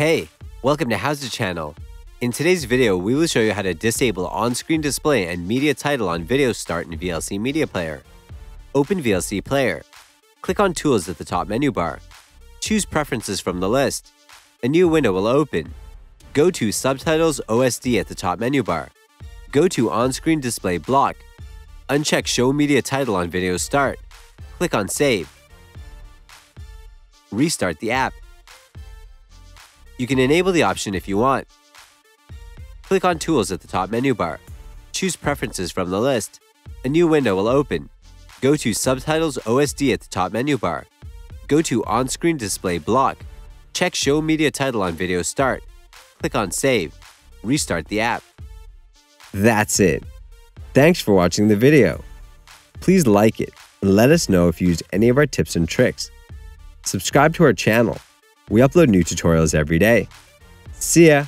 Hey, welcome to HOWZA channel. In today's video, we will show you how to disable on-screen display and media title on Video Start in VLC Media Player. Open VLC Player. Click on Tools at the top menu bar. Choose Preferences from the list. A new window will open. Go to Subtitles OSD at the top menu bar. Go to On-Screen Display block. Uncheck Show Media Title on Video Start. Click on Save. Restart the app. You can enable the option if you want. Click on Tools at the top menu bar. Choose Preferences from the list. A new window will open. Go to Subtitles OSD at the top menu bar. Go to On-Screen Display block. Check Show Media Title on Video Start. Click on Save. Restart the app. That's it. Thanks for watching the video. Please like it and let us know if you used any of our tips and tricks. Subscribe to our channel we upload new tutorials every day. See ya!